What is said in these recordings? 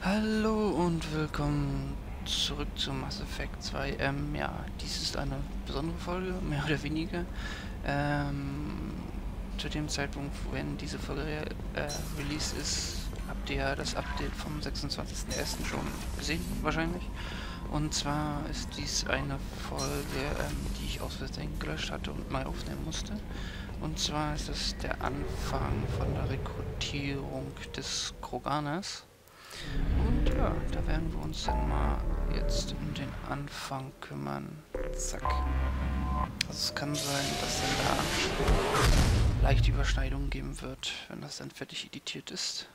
Hallo und willkommen zurück zu Mass Effect 2. Ähm, ja, dies ist eine besondere Folge, mehr oder weniger. Ähm, zu dem Zeitpunkt, wenn diese Folge äh, released ist, habt ihr ja das Update vom 26.01. schon gesehen, wahrscheinlich. Und zwar ist dies eine Folge, ähm, die ich aus Versehen gelöscht hatte und neu aufnehmen musste. Und zwar ist es der Anfang von der Rekrutierung des Kroganers. Ja, da werden wir uns dann mal jetzt um den Anfang kümmern. Zack. Also es kann sein, dass dann da leicht Überschneidungen geben wird, wenn das dann fertig editiert ist.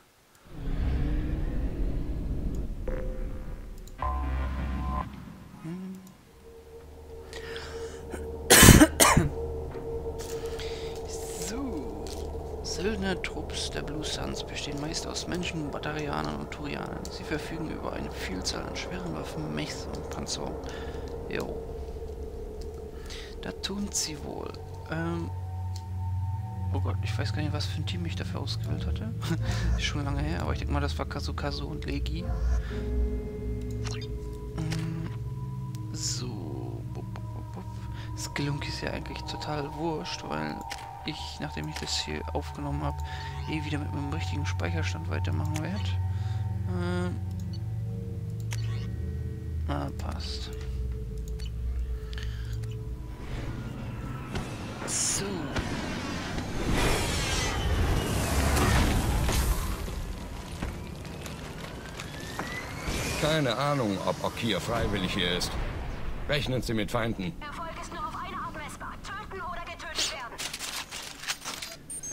Söldner-Trupps der Blue Suns bestehen meist aus Menschen, Batarianern und Turianern. Sie verfügen über eine Vielzahl an schweren Waffen, Mechs und Panzerung. Jo. Da tun sie wohl. Ähm oh Gott, ich weiß gar nicht, was für ein Team ich dafür ausgewählt hatte. Ist schon lange her, aber ich denke mal, das war Kazukazu und Legi. Mm, so. Skillung ist ja eigentlich total wurscht, weil ich, nachdem ich das hier aufgenommen habe, eh wieder mit meinem richtigen Speicherstand weitermachen werde. Ähm ah, passt. So. Keine Ahnung, ob Okia freiwillig hier ist. Rechnen Sie mit Feinden.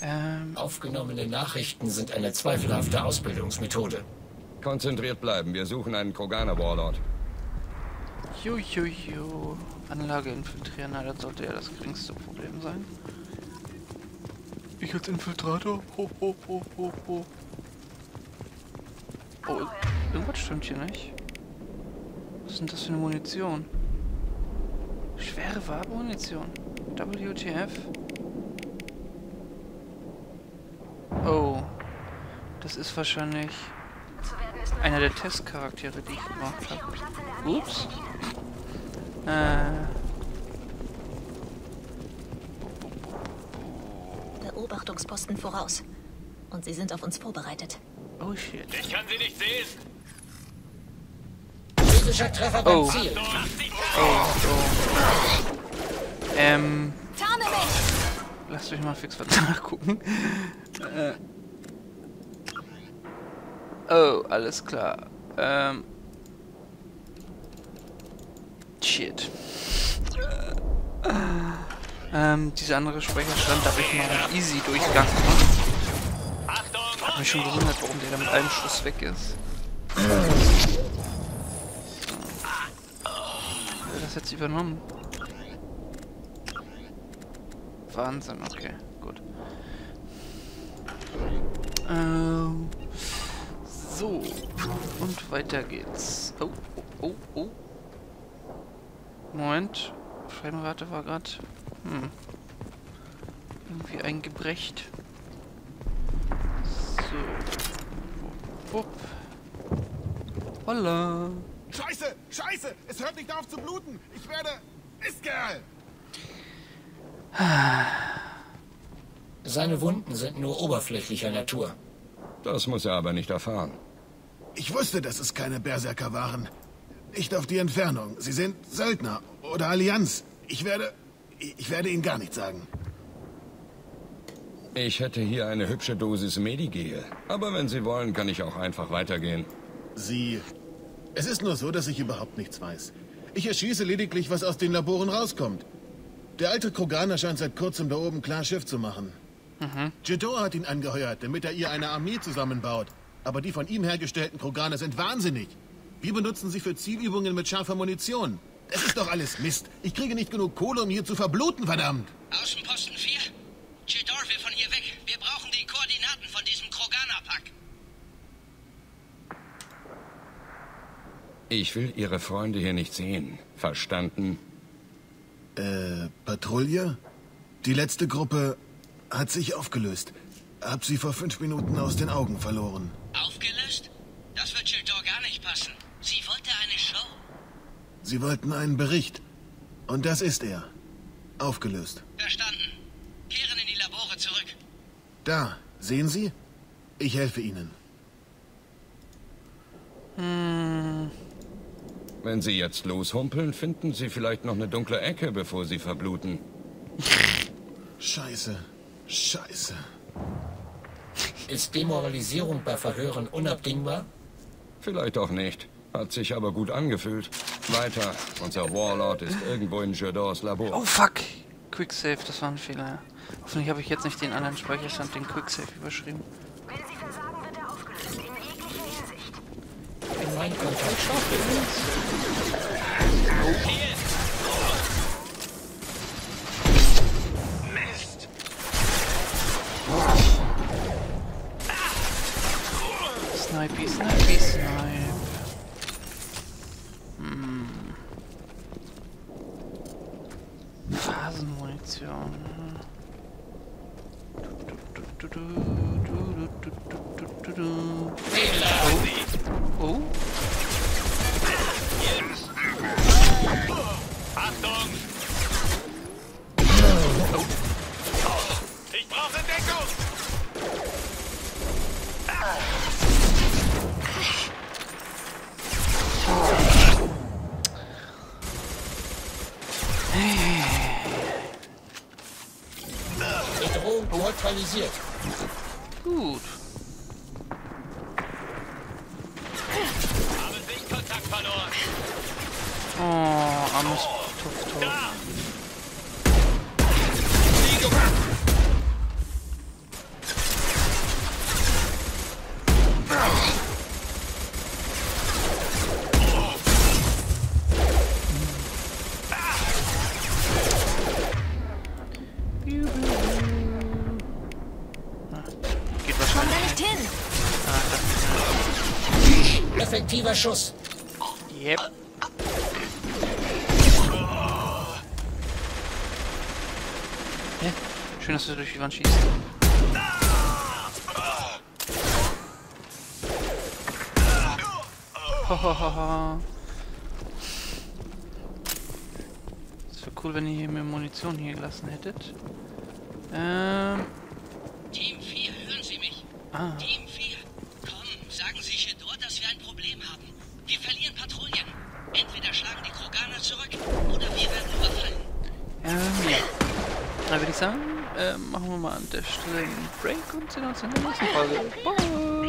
Ähm Aufgenommene Nachrichten sind eine zweifelhafte Ausbildungsmethode. Konzentriert bleiben. Wir suchen einen Kroganer Warlord. Jujuju. Anlage infiltrieren, na, das sollte ja das geringste Problem sein. Ich als Infiltrator? Ho, ho, ho, ho, ho. Oh, irgendwas stimmt hier nicht. Was ist denn das für eine Munition? Schwere Wabenmunition. WTF? Oh. Das ist wahrscheinlich einer der Testcharaktere, die ich gemacht habe. Ups. Äh. Beobachtungsposten voraus. Und sie sind auf uns vorbereitet. Oh shit. Ich kann sie nicht sehen. Physischer Treffer beim oh. Ziel. Oh, oh. Ähm. Lasst euch mal fix was nachgucken. Äh. Oh, alles klar. Ähm. Shit. Äh. Ähm, dieser andere Speicherstand habe ich mal easy durchgegangen. Hab mich schon gewundert, warum der da mit einem Schuss weg ist. Wer das jetzt übernommen? Wahnsinn, okay, gut. Ähm, so, und weiter geht's. Oh, oh, oh, oh. Moment, Framerate war gerade hm, irgendwie eingebrecht. So. Wupp, wupp. Holla. Scheiße! Scheiße! Es hört nicht auf zu bluten! Ich werde... Mistkerl! Seine Wunden sind nur oberflächlicher Natur. Das muss er aber nicht erfahren. Ich wusste, dass es keine Berserker waren. Nicht auf die Entfernung. Sie sind Söldner oder Allianz. Ich werde... Ich werde Ihnen gar nichts sagen. Ich hätte hier eine hübsche Dosis Medigel. Aber wenn Sie wollen, kann ich auch einfach weitergehen. Sie... Es ist nur so, dass ich überhaupt nichts weiß. Ich erschieße lediglich, was aus den Laboren rauskommt. Der alte Kroganer scheint seit kurzem da oben klar Schiff zu machen. Mhm. Jedor hat ihn angeheuert, damit er ihr eine Armee zusammenbaut. Aber die von ihm hergestellten Kroganer sind wahnsinnig. Wir benutzen sie für Zielübungen mit scharfer Munition. Das ist doch alles Mist. Ich kriege nicht genug Kohle, um hier zu verbluten, verdammt. Außenposten 4? Jedor will von hier weg. Wir brauchen die Koordinaten von diesem Kroganer-Pack. Ich will Ihre Freunde hier nicht sehen. Verstanden? Äh, Patrouille? Die letzte Gruppe hat sich aufgelöst. Hab sie vor fünf Minuten aus den Augen verloren. Jedor nicht passen. Sie wollte eine Show. Sie wollten einen Bericht. Und das ist er. Aufgelöst. Verstanden. Kehren in die Labore zurück. Da, sehen Sie? Ich helfe Ihnen. Wenn Sie jetzt loshumpeln, finden Sie vielleicht noch eine dunkle Ecke, bevor Sie verbluten. Scheiße. Scheiße. Ist Demoralisierung bei Verhören unabdingbar? Vielleicht auch nicht. Hat sich aber gut angefühlt. Weiter. Unser Warlord ist irgendwo in Jedors Labor. Oh fuck! Quicksave, das war ein Fehler. Hoffentlich habe ich jetzt nicht den anderen Speicherstand, den Quicksave, überschrieben. Wenn Sie versagen, wird er aufgelöst. In jeglicher Hinsicht. In meinen Kontrollstoff? Mist! Snipey, snipe. Hm. Phasenmunition. Du, du, du, du, du, du, du, du, du. Oh. Neutralisiert. Gut. Haben Sichtkontakt verloren! Oh, armes Tupftuff. Da! Effektiver Schuss. Yep. Ja, schön, dass du durch die Wand schießt. Hohohoho. Das wäre cool, wenn ihr hier mehr Munition hier gelassen hättet. Ähm. Team 4, hören Sie mich? Ah. Team 4, komm, sagen Sie Shedor, dass wir ein Problem haben. Wir verlieren Patrouillen. Entweder schlagen die Kroganer zurück oder wir werden überfallen. Ähm, ja. Dann würde ich sagen, äh, machen wir mal an der Stelle einen Break und sehen uns in der nächsten Folge. Bye!